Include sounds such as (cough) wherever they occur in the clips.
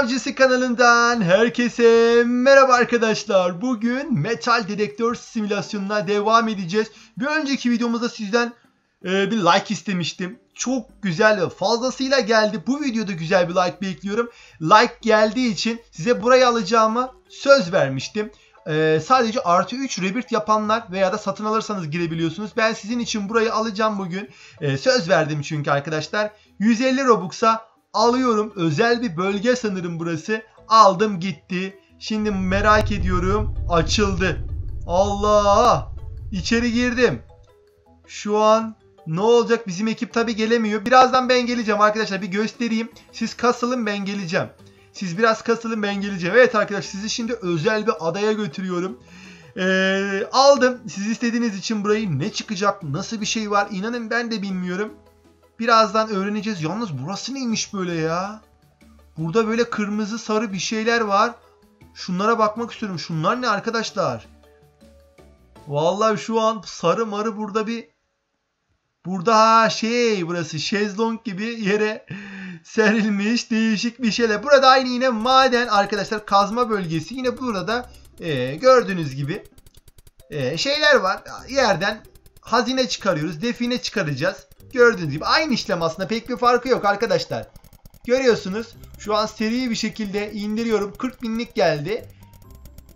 Avcısı kanalından herkese merhaba arkadaşlar. Bugün metal dedektör simülasyonuna devam edeceğiz. Bir önceki videomuzda sizden e, bir like istemiştim. Çok güzel ve fazlasıyla geldi. Bu videoda güzel bir like bekliyorum. Like geldiği için size burayı alacağımı söz vermiştim. E, sadece artı 3 rebirth yapanlar veya da satın alırsanız girebiliyorsunuz. Ben sizin için burayı alacağım bugün. E, söz verdim çünkü arkadaşlar. 150 Robux'a alıyorum. Özel bir bölge sanırım burası. Aldım gitti. Şimdi merak ediyorum. Açıldı. Allah! İçeri girdim. Şu an ne olacak? Bizim ekip tabi gelemiyor. Birazdan ben geleceğim arkadaşlar. Bir göstereyim. Siz kasılın ben geleceğim. Siz biraz kasılın ben geleceğim. Evet arkadaşlar sizi şimdi özel bir adaya götürüyorum. Ee, aldım. Siz istediğiniz için burayı ne çıkacak? Nasıl bir şey var? İnanın ben de bilmiyorum. Birazdan öğreneceğiz. Yalnız burası neymiş böyle ya? Burada böyle kırmızı sarı bir şeyler var. Şunlara bakmak istiyorum. Şunlar ne arkadaşlar? Vallahi şu an sarı marı burada bir Burada ha şey burası şezlong gibi yere serilmiş değişik bir şeyler. Burada aynı yine maden arkadaşlar kazma bölgesi. Yine burada e, gördüğünüz gibi e, şeyler var. Yerden hazine çıkarıyoruz. Define çıkaracağız. Gördüğünüz gibi aynı işlem aslında pek bir farkı yok arkadaşlar. Görüyorsunuz şu an seri bir şekilde indiriyorum. 40 binlik geldi.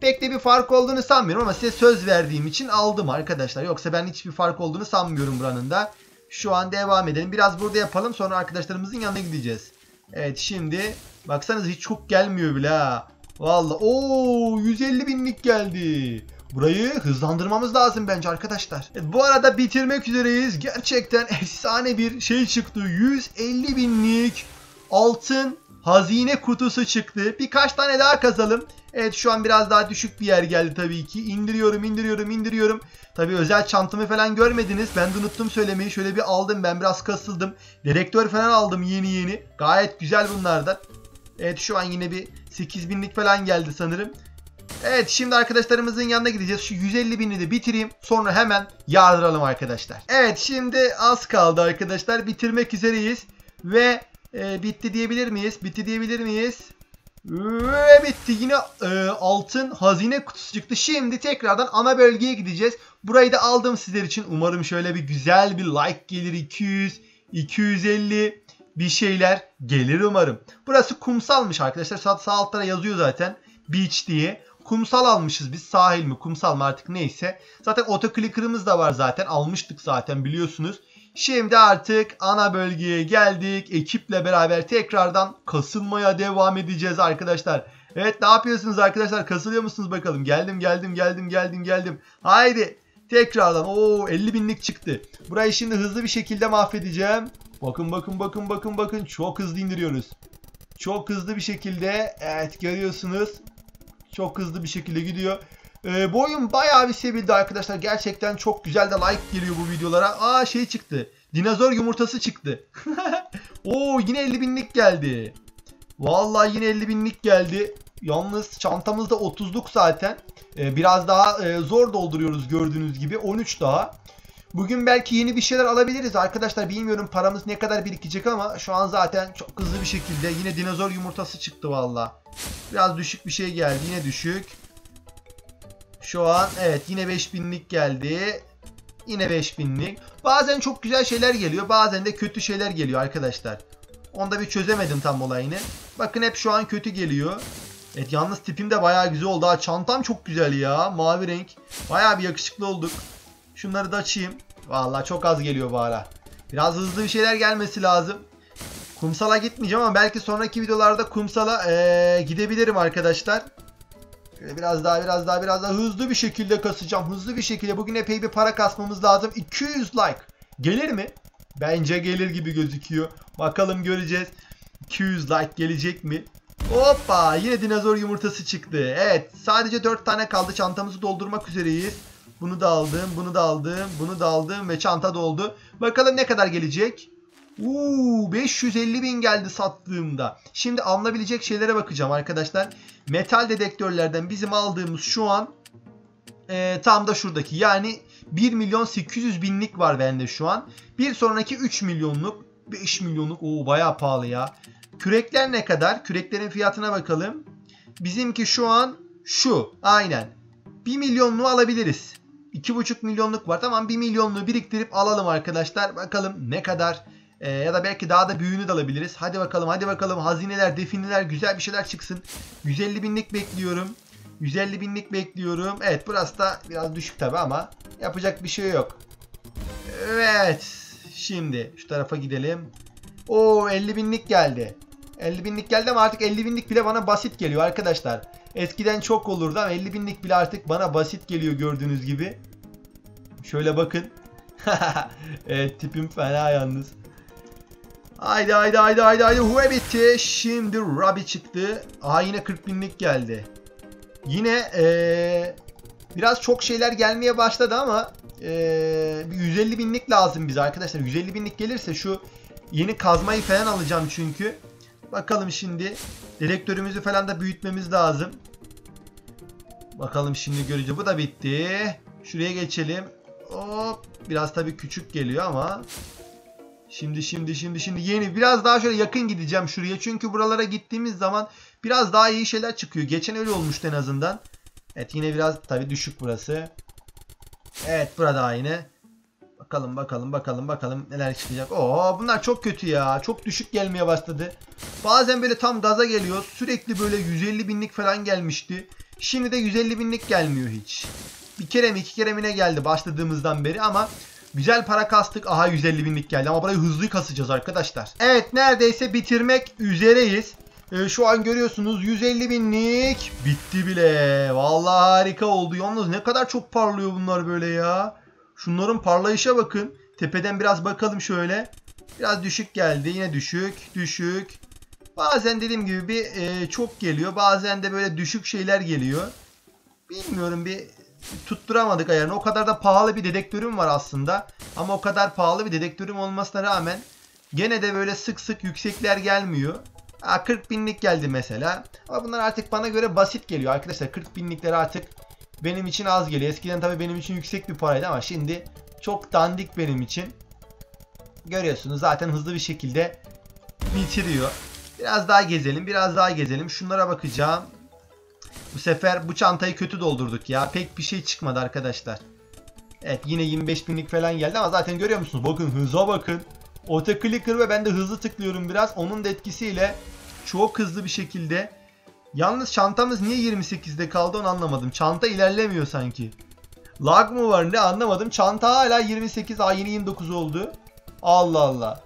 Pek de bir fark olduğunu sanmıyorum ama size söz verdiğim için aldım arkadaşlar. Yoksa ben hiçbir fark olduğunu sanmıyorum buranın da. Şu an devam edelim. Biraz burada yapalım sonra arkadaşlarımızın yanına gideceğiz. Evet şimdi baksanız hiç çok gelmiyor bile ha. Vallahi ooo 150 binlik geldi. Burayı hızlandırmamız lazım bence arkadaşlar. Evet, bu arada bitirmek üzereyiz. Gerçekten (laughs) efsane bir şey çıktı. 150 binlik altın hazine kutusu çıktı. Birkaç tane daha kazalım. Evet şu an biraz daha düşük bir yer geldi tabii ki. İndiriyorum indiriyorum indiriyorum. Tabii özel çantamı falan görmediniz. Ben de unuttum söylemeyi. Şöyle bir aldım ben biraz kasıldım. Direktör falan aldım yeni yeni. Gayet güzel bunlardan. Evet şu an yine bir 8000'lik falan geldi sanırım. Evet şimdi arkadaşlarımızın yanına gideceğiz. Şu 150 bini de bitireyim. Sonra hemen yardıralım arkadaşlar. Evet şimdi az kaldı arkadaşlar. Bitirmek üzereyiz. Ve e, bitti diyebilir miyiz? Bitti diyebilir miyiz? Ve bitti. Yine e, altın hazine kutusu çıktı. Şimdi tekrardan ana bölgeye gideceğiz. Burayı da aldım sizler için. Umarım şöyle bir güzel bir like gelir. 200, 250 bir şeyler gelir umarım. Burası kumsalmış arkadaşlar. Sağ, sağ altlara yazıyor zaten. Beach diye. Kumsal almışız biz. Sahil mi kumsal mı artık neyse. Zaten otoclicker'ımız da var zaten. Almıştık zaten biliyorsunuz. Şimdi artık ana bölgeye geldik. Ekiple beraber tekrardan kasılmaya devam edeceğiz arkadaşlar. Evet ne yapıyorsunuz arkadaşlar? Kasılıyor musunuz bakalım? Geldim geldim geldim geldim geldim. Haydi tekrardan. Oo 50 binlik çıktı. Burayı şimdi hızlı bir şekilde mahvedeceğim. Bakın bakın bakın bakın bakın. Çok hızlı indiriyoruz. Çok hızlı bir şekilde. Evet görüyorsunuz. Çok hızlı bir şekilde gidiyor. Ee, bu oyun bayağı bir sevildi arkadaşlar. Gerçekten çok güzel de like geliyor bu videolara. Aa şey çıktı. Dinozor yumurtası çıktı. (laughs) Oo yine 50 binlik geldi. Vallahi yine 50 binlik geldi. Yalnız çantamızda 30'luk zaten. Ee, biraz daha e, zor dolduruyoruz gördüğünüz gibi. 13 daha. Bugün belki yeni bir şeyler alabiliriz arkadaşlar. Bilmiyorum paramız ne kadar birikecek ama şu an zaten çok hızlı bir şekilde yine dinozor yumurtası çıktı valla. Biraz düşük bir şey geldi. Yine düşük. Şu an evet yine 5000'lik geldi. Yine 5000'lik. Bazen çok güzel şeyler geliyor. Bazen de kötü şeyler geliyor arkadaşlar. Onda bir çözemedim tam olayını. Bakın hep şu an kötü geliyor. Evet yalnız tipim de bayağı güzel oldu. Çantam çok güzel ya. Mavi renk. Bayağı bir yakışıklı olduk. Şunları da açayım. Vallahi çok az geliyor bu ara. Biraz hızlı bir şeyler gelmesi lazım. Kumsala gitmeyeceğim ama belki sonraki videolarda kumsala ee, gidebilirim arkadaşlar. Şöyle biraz daha biraz daha biraz daha hızlı bir şekilde kasacağım. Hızlı bir şekilde bugün epey bir para kasmamız lazım. 200 like. Gelir mi? Bence gelir gibi gözüküyor. Bakalım göreceğiz. 200 like gelecek mi? Hoppa yine dinozor yumurtası çıktı. Evet sadece 4 tane kaldı. Çantamızı doldurmak üzereyiz. Bunu da aldım, bunu da aldım, bunu da aldım ve çanta doldu. Bakalım ne kadar gelecek? Uuu 550 bin geldi sattığımda. Şimdi alınabilecek şeylere bakacağım arkadaşlar. Metal dedektörlerden bizim aldığımız şu an e, tam da şuradaki. Yani 1 milyon 800 binlik var bende şu an. Bir sonraki 3 milyonluk 5 milyonluk. Oo bayağı pahalı ya. Kürekler ne kadar? Küreklerin fiyatına bakalım. Bizimki şu an şu. Aynen. 1 milyonluğu alabiliriz. 2,5 milyonluk var. Tamam 1 milyonluğu biriktirip alalım arkadaşlar. Bakalım ne kadar ee, ya da belki daha da büyüğünü de alabiliriz. Hadi bakalım hadi bakalım hazineler, defineler güzel bir şeyler çıksın. 150 binlik bekliyorum. 150 binlik bekliyorum. Evet burası da biraz düşük tabi ama yapacak bir şey yok. Evet. Şimdi şu tarafa gidelim. O 50 binlik geldi. 50 binlik geldi ama artık 50 binlik bile bana basit geliyor arkadaşlar. Eskiden çok olurdu ama 50 binlik bile artık bana basit geliyor gördüğünüz gibi. Şöyle bakın. (laughs) evet tipim fena yalnız. Haydi haydi haydi haydi haydi. Huve bitti. Şimdi Rabi çıktı. Aha yine 40 binlik geldi. Yine ee, biraz çok şeyler gelmeye başladı ama ee, 150 binlik lazım bize arkadaşlar. 150 binlik gelirse şu yeni kazmayı falan alacağım çünkü. Bakalım şimdi. Direktörümüzü falan da büyütmemiz lazım. Bakalım şimdi göreceğiz. Bu da bitti. Şuraya geçelim. Hop. Biraz tabii küçük geliyor ama. Şimdi şimdi şimdi şimdi yeni. Biraz daha şöyle yakın gideceğim şuraya. Çünkü buralara gittiğimiz zaman biraz daha iyi şeyler çıkıyor. Geçen öyle olmuştu en azından. Evet yine biraz tabii düşük burası. Evet burada aynı. Bakalım bakalım bakalım bakalım neler çıkacak. Oo bunlar çok kötü ya. Çok düşük gelmeye başladı. Bazen böyle tam gaza geliyor. Sürekli böyle 150 binlik falan gelmişti. Şimdi de 150 binlik gelmiyor hiç. Bir kere mi iki kere mi ne geldi başladığımızdan beri ama güzel para kastık. Aha 150 binlik geldi ama burayı hızlı kasacağız arkadaşlar. Evet neredeyse bitirmek üzereyiz. Ee, şu an görüyorsunuz 150 binlik bitti bile. Vallahi harika oldu. Yalnız ne kadar çok parlıyor bunlar böyle ya. Şunların parlayışa bakın. Tepeden biraz bakalım şöyle. Biraz düşük geldi. Yine düşük, düşük. Bazen dediğim gibi bir e, çok geliyor. Bazen de böyle düşük şeyler geliyor. Bilmiyorum bir tutturamadık ayarını. O kadar da pahalı bir dedektörüm var aslında. Ama o kadar pahalı bir dedektörüm olmasına rağmen gene de böyle sık sık yüksekler gelmiyor. Ha, 40 binlik geldi mesela. Ama bunlar artık bana göre basit geliyor arkadaşlar. 40 binlikler artık benim için az geliyor. Eskiden tabii benim için yüksek bir paraydı ama şimdi çok dandik benim için. Görüyorsunuz zaten hızlı bir şekilde bitiriyor. Biraz daha gezelim, biraz daha gezelim. Şunlara bakacağım. Bu sefer bu çantayı kötü doldurduk ya. Pek bir şey çıkmadı arkadaşlar. Evet yine 25 binlik falan geldi ama zaten görüyor musunuz? Bakın hıza bakın. Autoclicker ve ben de hızlı tıklıyorum biraz. Onun da etkisiyle çok hızlı bir şekilde. Yalnız çantamız niye 28'de kaldı onu anlamadım. Çanta ilerlemiyor sanki. Lag mı var ne anlamadım. Çanta hala 28. Aa yeni 29 oldu. Allah Allah.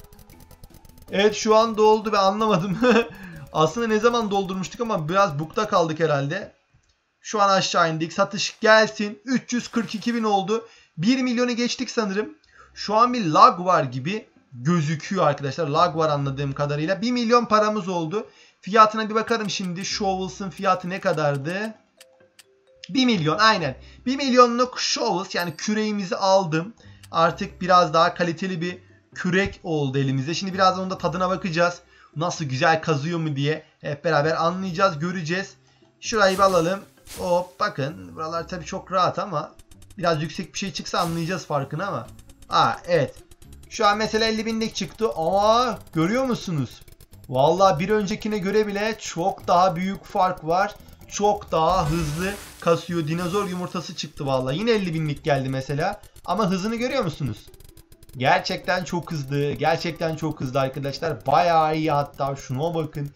Evet şu an doldu ben anlamadım. (laughs) Aslında ne zaman doldurmuştuk ama biraz bukta kaldık herhalde. Şu an aşağı indik. Satış gelsin. 342 bin oldu. 1 milyonu geçtik sanırım. Şu an bir lag var gibi gözüküyor arkadaşlar. Lag var anladığım kadarıyla. 1 milyon paramız oldu. Fiyatına bir bakalım şimdi. Shovel's'ın fiyatı ne kadardı? 1 milyon aynen. 1 milyonluk Shovels yani küreğimizi aldım. Artık biraz daha kaliteli bir kürek oldu elimizde. Şimdi birazdan onda tadına bakacağız. Nasıl güzel kazıyor mu diye hep beraber anlayacağız, göreceğiz. Şurayı bir alalım. Hop bakın buralar tabii çok rahat ama biraz yüksek bir şey çıksa anlayacağız farkını ama. Aa evet. Şu an mesela 50 binlik çıktı ama görüyor musunuz? Vallahi bir öncekine göre bile çok daha büyük fark var. Çok daha hızlı kasıyor. Dinozor yumurtası çıktı vallahi. Yine 50 binlik geldi mesela. Ama hızını görüyor musunuz? Gerçekten çok hızlı. Gerçekten çok hızlı arkadaşlar. Bayağı iyi hatta şuna bakın.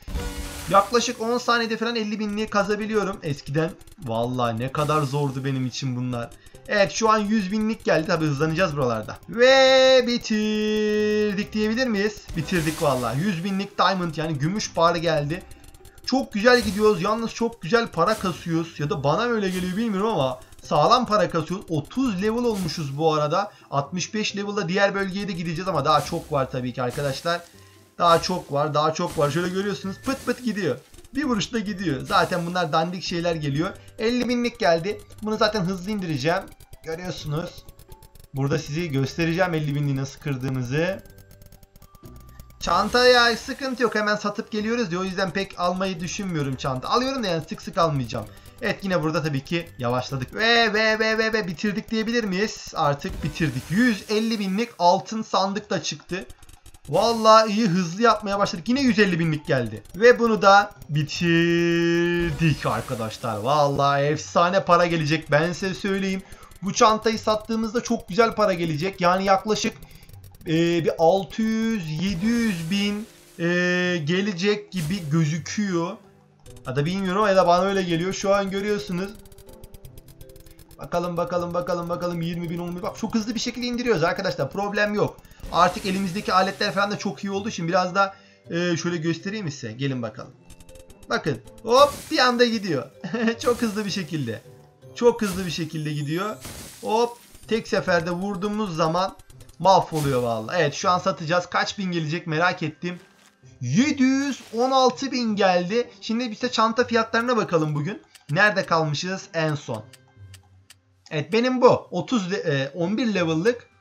Yaklaşık 10 saniyede falan 50 binliği kazabiliyorum eskiden. Vallahi ne kadar zordu benim için bunlar. Evet şu an 100 binlik geldi. Tabi hızlanacağız buralarda. Ve bitirdik diyebilir miyiz? Bitirdik vallahi. 100 binlik diamond yani gümüş para geldi. Çok güzel gidiyoruz. Yalnız çok güzel para kasıyoruz. Ya da bana öyle geliyor bilmiyorum ama sağlam para kasıyoruz. 30 level olmuşuz bu arada. 65 level'da diğer bölgeye de gideceğiz ama daha çok var tabii ki arkadaşlar. Daha çok var, daha çok var. Şöyle görüyorsunuz pıt pıt gidiyor. Bir vuruşta gidiyor. Zaten bunlar dandik şeyler geliyor. 50 binlik geldi. Bunu zaten hızlı indireceğim. Görüyorsunuz. Burada sizi göstereceğim 50 binliği nasıl kırdığımızı. Çantaya sıkıntı yok. Hemen satıp geliyoruz diye. O yüzden pek almayı düşünmüyorum çanta. Alıyorum da yani sık sık almayacağım. Evet yine burada tabii ki yavaşladık. Ve ve ve ve ve bitirdik diyebilir miyiz? Artık bitirdik. 150 binlik altın sandık da çıktı. Vallahi iyi hızlı yapmaya başladık. Yine 150 binlik geldi. Ve bunu da bitirdik arkadaşlar. Vallahi efsane para gelecek. Ben size söyleyeyim. Bu çantayı sattığımızda çok güzel para gelecek. Yani yaklaşık e, bir 600-700 bin e, gelecek gibi gözüküyor. Ya da bilmiyorum ya da bana öyle geliyor. Şu an görüyorsunuz. Bakalım bakalım bakalım bakalım 20 bin 10 bin. Bak çok hızlı bir şekilde indiriyoruz arkadaşlar. Problem yok. Artık elimizdeki aletler falan da çok iyi olduğu için biraz da e, şöyle göstereyim size. Gelin bakalım. Bakın hop bir anda gidiyor. (laughs) çok hızlı bir şekilde. Çok hızlı bir şekilde gidiyor. Hop tek seferde vurduğumuz zaman mahvoluyor vallahi. Evet şu an satacağız. Kaç bin gelecek merak ettim. 716 bin geldi. Şimdi biz de çanta fiyatlarına bakalım bugün. Nerede kalmışız en son? Evet benim bu. 30 e, 11 level'lık.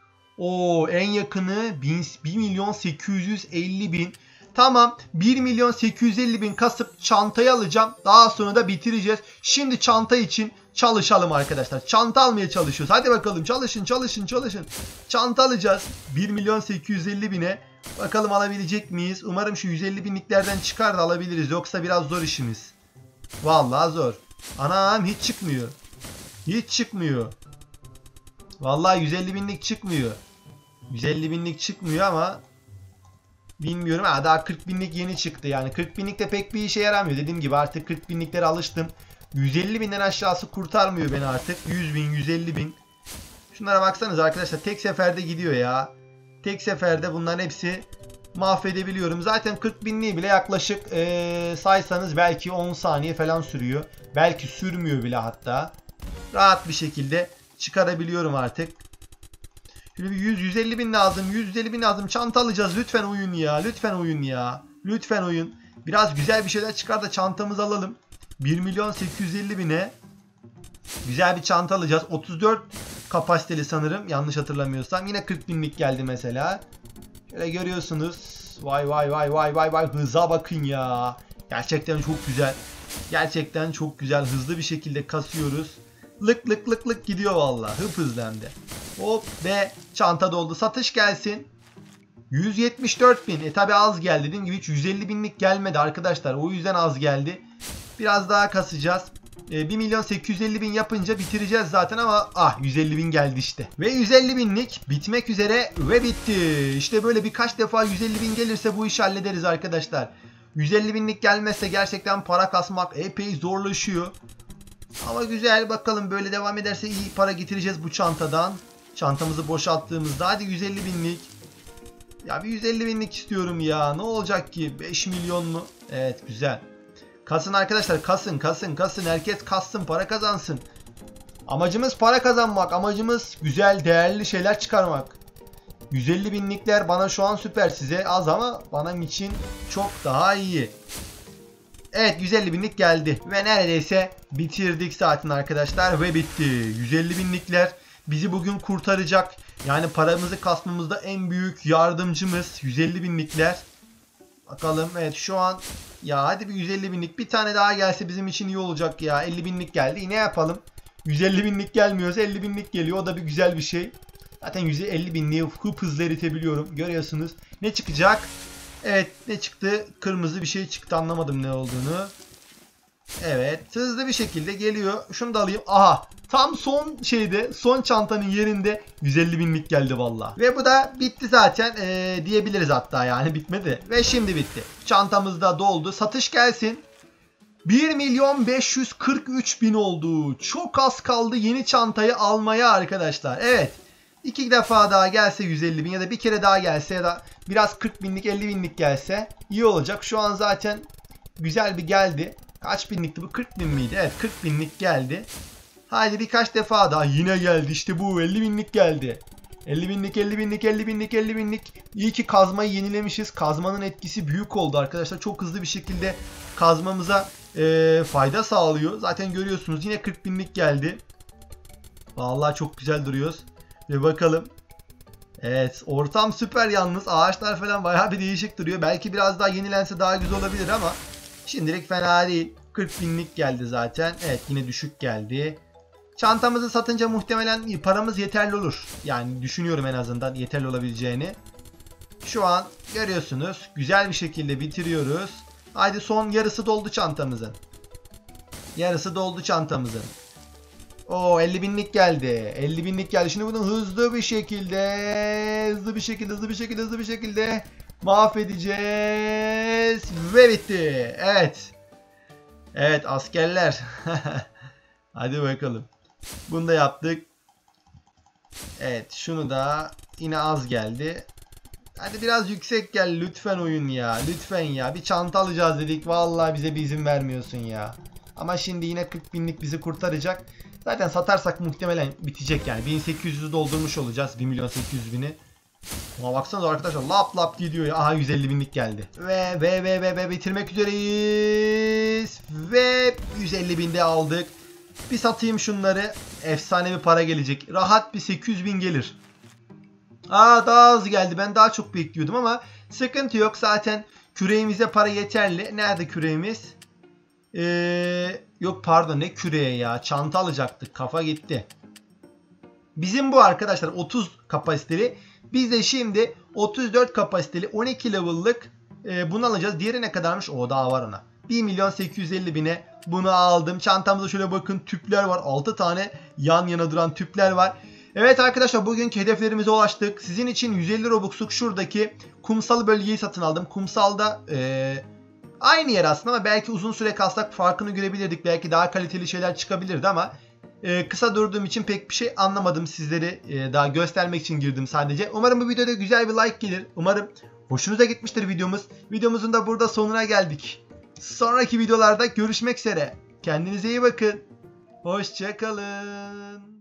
O en yakını 1, 1 milyon 850 bin. Tamam 1 milyon 850 bin kasıp çantayı alacağım. Daha sonra da bitireceğiz. Şimdi çanta için çalışalım arkadaşlar. Çanta almaya çalışıyoruz. Hadi bakalım çalışın çalışın çalışın. Çanta alacağız. 1 milyon 850 bine. Bakalım alabilecek miyiz? Umarım şu 150 binliklerden çıkar da alabiliriz. Yoksa biraz zor işimiz. Vallahi zor. Anam hiç çıkmıyor. Hiç çıkmıyor. Vallahi 150 binlik çıkmıyor. 150 binlik çıkmıyor ama bilmiyorum. Ha, daha 40 binlik yeni çıktı yani. 40 binlik de pek bir işe yaramıyor. Dediğim gibi artık 40 binliklere alıştım. 150 binden aşağısı kurtarmıyor beni artık. 100 bin, 150 bin. Şunlara baksanız arkadaşlar tek seferde gidiyor ya. Tek seferde bunların hepsi mahvedebiliyorum. Zaten 40 binliği bile yaklaşık ee, saysanız belki 10 saniye falan sürüyor. Belki sürmüyor bile hatta. Rahat bir şekilde çıkarabiliyorum artık. Şöyle bir 100-150 bin lazım. 150 bin lazım. Çanta alacağız. Lütfen oyun ya. Lütfen oyun ya. Lütfen oyun. Biraz güzel bir şeyler çıkar da çantamızı alalım. 1 milyon 850 bine güzel bir çanta alacağız. 34 kapasiteli sanırım. Yanlış hatırlamıyorsam. Yine 40 binlik geldi mesela. Şöyle görüyorsunuz. Vay vay vay vay vay vay. Hıza bakın ya. Gerçekten çok güzel. Gerçekten çok güzel. Hızlı bir şekilde kasıyoruz. Lık lık lık lık gidiyor vallahi. Hıp hızlı. Hop ve çanta doldu. Satış gelsin. 174 bin. E tabi az geldi. Dediğim gibi hiç 150 binlik gelmedi arkadaşlar. O yüzden az geldi. Biraz daha kasacağız. E, 1 milyon 850 bin yapınca bitireceğiz zaten ama ah 150 bin geldi işte. Ve 150 binlik bitmek üzere ve bitti. İşte böyle birkaç defa 150 bin gelirse bu işi hallederiz arkadaşlar. 150 binlik gelmezse gerçekten para kasmak epey zorlaşıyor. Ama güzel bakalım böyle devam ederse iyi para getireceğiz bu çantadan. Çantamızı boşalttığımızda hadi 150 binlik. Ya bir 150 binlik istiyorum ya. Ne olacak ki? 5 milyon mu? Evet güzel. Kasın arkadaşlar kasın kasın kasın. Herkes kassın para kazansın. Amacımız para kazanmak. Amacımız güzel değerli şeyler çıkarmak. 150 binlikler bana şu an süper size az ama benim için çok daha iyi. Evet 150 binlik geldi ve neredeyse bitirdik saatin arkadaşlar ve bitti. 150 binlikler bizi bugün kurtaracak. Yani paramızı kasmamızda en büyük yardımcımız 150 binlikler. Bakalım evet şu an ya hadi bir 150 binlik bir tane daha gelse bizim için iyi olacak ya. 50 binlik geldi yine yapalım. 150 binlik gelmiyorsa 50 binlik geliyor o da bir güzel bir şey. Zaten 150 binliği hıp hızlı eritebiliyorum. Görüyorsunuz. Ne çıkacak? Evet ne çıktı? Kırmızı bir şey çıktı anlamadım ne olduğunu. Evet hızlı bir şekilde geliyor. Şunu da alayım. Aha tam son şeyde son çantanın yerinde 150 binlik geldi valla. Ve bu da bitti zaten ee, diyebiliriz hatta yani bitmedi. Ve şimdi bitti. Çantamız da doldu. Satış gelsin. 1 milyon 543 bin oldu. Çok az kaldı yeni çantayı almaya arkadaşlar. Evet. İki defa daha gelse 150 bin ya da bir kere daha gelse ya da biraz 40 binlik 50 binlik gelse iyi olacak. Şu an zaten güzel bir geldi. Kaç binlikti bu? 40 bin miydi? Evet 40 binlik geldi. Haydi birkaç defa daha yine geldi. İşte bu 50 binlik geldi. 50 binlik 50 binlik 50 binlik 50 binlik. İyi ki kazmayı yenilemişiz. Kazmanın etkisi büyük oldu arkadaşlar. Çok hızlı bir şekilde kazmamıza e, fayda sağlıyor. Zaten görüyorsunuz yine 40 binlik geldi. Vallahi çok güzel duruyoruz. Ve bakalım. Evet ortam süper yalnız. Ağaçlar falan bayağı bir değişik duruyor. Belki biraz daha yenilense daha güzel olabilir ama şimdilik fena değil. 40 binlik geldi zaten. Evet yine düşük geldi. Çantamızı satınca muhtemelen paramız yeterli olur. Yani düşünüyorum en azından yeterli olabileceğini. Şu an görüyorsunuz güzel bir şekilde bitiriyoruz. Haydi son yarısı doldu çantamızın. Yarısı doldu çantamızın. O 50 binlik geldi. 50 binlik geldi. Şimdi bunu hızlı bir şekilde, hızlı bir şekilde, hızlı bir şekilde, hızlı bir şekilde mahvedeceğiz. Ve bitti. Evet. Evet askerler. (laughs) Hadi bakalım. Bunu da yaptık. Evet şunu da yine az geldi. Hadi biraz yüksek gel lütfen oyun ya. Lütfen ya. Bir çanta alacağız dedik. Vallahi bize bir izin vermiyorsun ya. Ama şimdi yine 40 binlik bizi kurtaracak. Zaten satarsak muhtemelen bitecek yani. 1800'ü doldurmuş olacağız. 1 milyon 800 bini. Ama baksanıza arkadaşlar lap lap gidiyor ya. Aha 150 binlik geldi. Ve ve ve ve, ve bitirmek üzereyiz. Ve 150 binde aldık. Bir satayım şunları. Efsane bir para gelecek. Rahat bir 800 bin gelir. Aa daha az geldi. Ben daha çok bekliyordum ama sıkıntı yok. Zaten küreğimize para yeterli. Nerede küreğimiz? Ee, yok pardon ne küreği ya. Çanta alacaktık. Kafa gitti. Bizim bu arkadaşlar 30 kapasiteli. Biz de şimdi 34 kapasiteli 12 level'lık e, bunu alacağız. Diğeri ne kadarmış? O daha var ona. 1 milyon 850 bine bunu aldım. Çantamda şöyle bakın tüpler var. 6 tane yan yana duran tüpler var. Evet arkadaşlar bugünkü hedeflerimize ulaştık. Sizin için 150 Robux'luk şuradaki kumsal bölgeyi satın aldım. Kumsalda e, aynı yer aslında ama belki uzun süre kalsak farkını görebilirdik. Belki daha kaliteli şeyler çıkabilirdi ama e, kısa durduğum için pek bir şey anlamadım. Sizleri e, daha göstermek için girdim sadece. Umarım bu videoda güzel bir like gelir. Umarım hoşunuza gitmiştir videomuz. Videomuzun da burada sonuna geldik. Sonraki videolarda görüşmek üzere. Kendinize iyi bakın. Hoşçakalın.